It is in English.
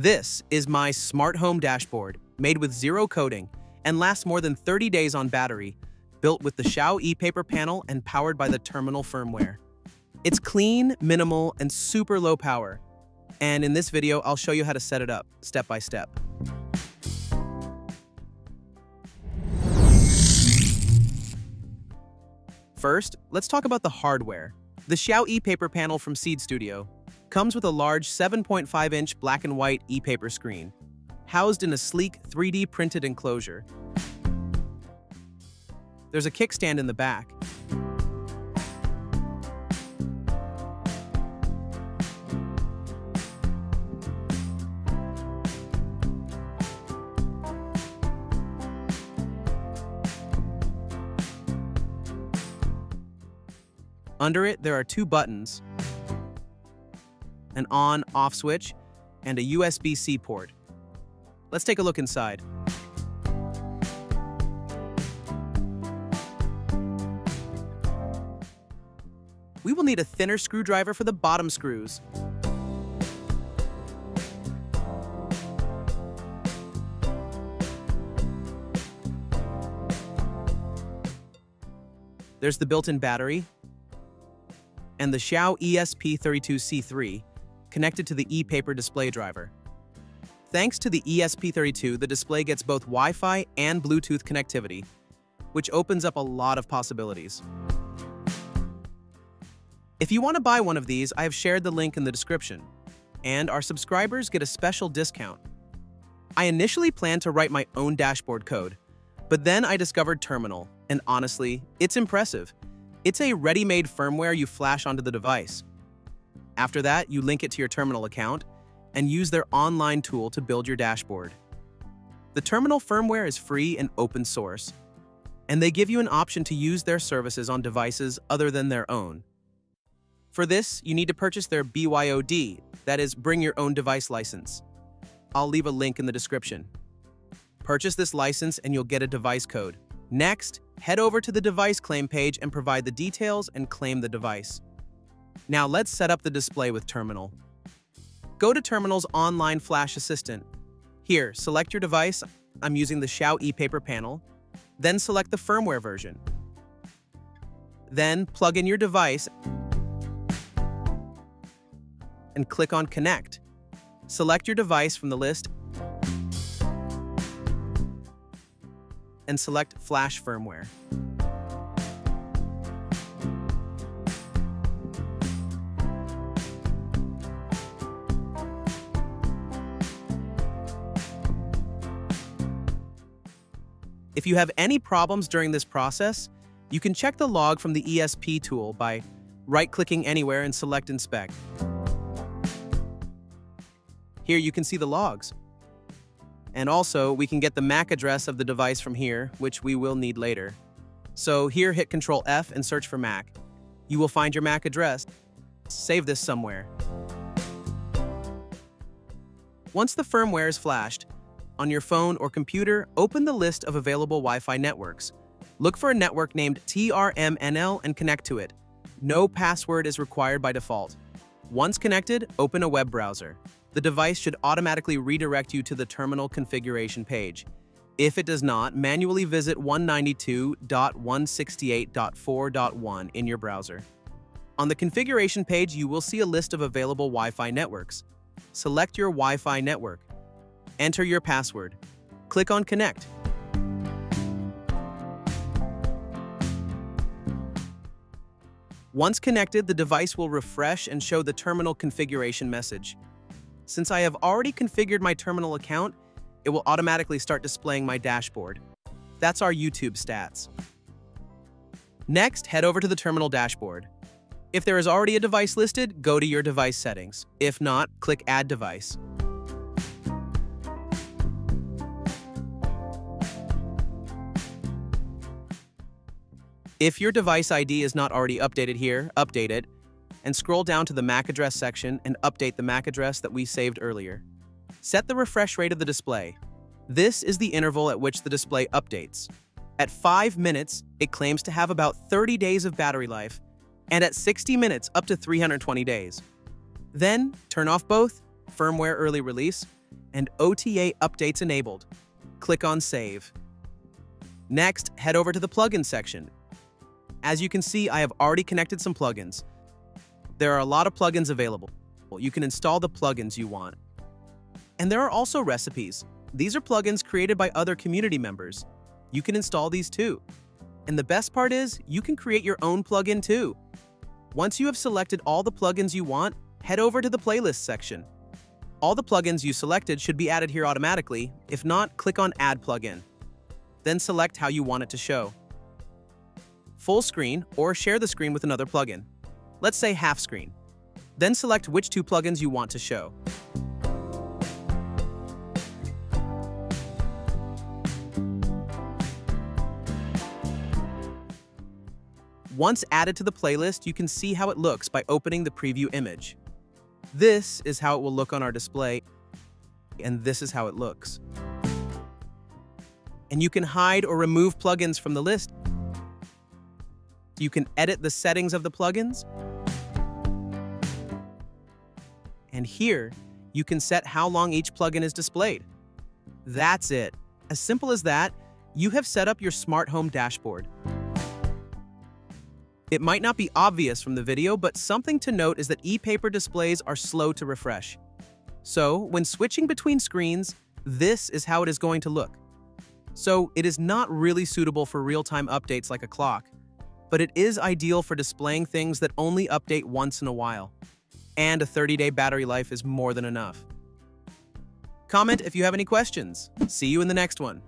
This is my smart home dashboard, made with zero coating and lasts more than 30 days on battery, built with the Xiao e-paper panel and powered by the TRMNL firmware. It's clean, minimal, and super low power. And in this video, I'll show you how to set it up, step by step. First, let's talk about the hardware. The Xiao e-paper panel from Seeed Studio comes with a large 7.5-inch black and white e-paper screen, housed in a sleek 3D printed enclosure. There's a kickstand in the back. Under it, there are two buttons, an on-off switch, and a USB-C port. Let's take a look inside. We will need a thinner screwdriver for the bottom screws. There's the built-in battery and the Xiao ESP32C3 connected to the e-paper display driver. Thanks to the ESP32, the display gets both Wi-Fi and Bluetooth connectivity, which opens up a lot of possibilities. If you want to buy one of these, I have shared the link in the description, and our subscribers get a special discount. I initially planned to write my own dashboard code, but then I discovered TRMNL, and honestly, it's impressive. It's a ready-made firmware you flash onto the device. After that, you link it to your TRMNL account, and use their online tool to build your dashboard. The TRMNL firmware is free and open source, and they give you an option to use their services on devices other than their own. For this, you need to purchase their BYOD, that is, Bring Your Own Device license. I'll leave a link in the description. Purchase this license and you'll get a device code. Next, head over to the device claim page and provide the details and claim the device. Now let's set up the display with TRMNL. Go to TRMNL's online Flash Assistant. Here, select your device. I'm using the Xiao e-paper panel. Then select the firmware version. Then plug in your device and click on Connect. Select your device from the list and select Flash Firmware. If you have any problems during this process, you can check the log from the ESP tool by right-clicking anywhere and select Inspect. Here you can see the logs. And also, we can get the MAC address of the device from here, which we will need later. So here hit Control F and search for MAC. You will find your MAC address. Save this somewhere. Once the firmware is flashed, on your phone or computer, open the list of available Wi-Fi networks. Look for a network named TRMNL and connect to it. No password is required by default. Once connected, open a web browser. The device should automatically redirect you to the TRMNL configuration page. If it does not, manually visit 192.168.4.1 in your browser. On the configuration page, you will see a list of available Wi-Fi networks. Select your Wi-Fi network. Enter your password. Click on Connect. Once connected, the device will refresh and show the TRMNL configuration message. Since I have already configured my TRMNL account, it will automatically start displaying my dashboard. That's our YouTube stats. Next, head over to the TRMNL dashboard. If there is already a device listed, go to your device settings. If not, click Add Device. If your device ID is not already updated here, update it, and scroll down to the MAC address section and update the MAC address that we saved earlier. Set the refresh rate of the display. This is the interval at which the display updates. At 5 minutes, it claims to have about 30 days of battery life, and at 60 minutes, up to 320 days. Then, turn off both firmware early release, and OTA updates enabled. Click on Save. Next, head over to the plugin section. As you can see, I have already connected some plugins. There are a lot of plugins available. You can install the plugins you want. And there are also recipes. These are plugins created by other community members. You can install these too. And the best part is, you can create your own plugin too. Once you have selected all the plugins you want, head over to the playlist section. All the plugins you selected should be added here automatically. If not, click on Add Plugin then select how you want it to show. Full screen or share the screen with another plugin. Let's say half screen. Then select which two plugins you want to show. Once added to the playlist, you can see how it looks by opening the preview image. This is how it will look on our display, and this is how it looks and you can hide or remove plugins from the list. You can edit the settings of the plugins. And here, you can set how long each plugin is displayed. That's it. As simple as that, you have set up your smart home dashboard. It might not be obvious from the video, but something to note is that e-paper displays are slow to refresh. So, when switching between screens, this is how it is going to look. So it is not really suitable for real-time updates like a clock, but it is ideal for displaying things that only update once in a while. And a 30-day battery life is more than enough. Comment if you have any questions. See you in the next one.